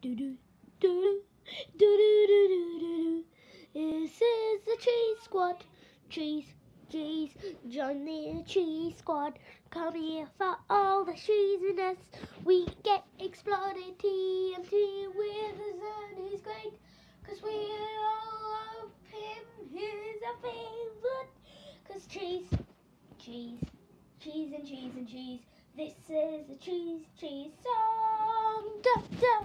Do do do do do do do do do. This is the cheese squad. Cheese, cheese, join the cheese squad. Come here for all the cheesiness. We get ExplodingTNT with the sun. He's great, cause we all love him. He's our favorite. Cause cheese, cheese, cheese and cheese and cheese. This is the cheese, cheese song. Da, da.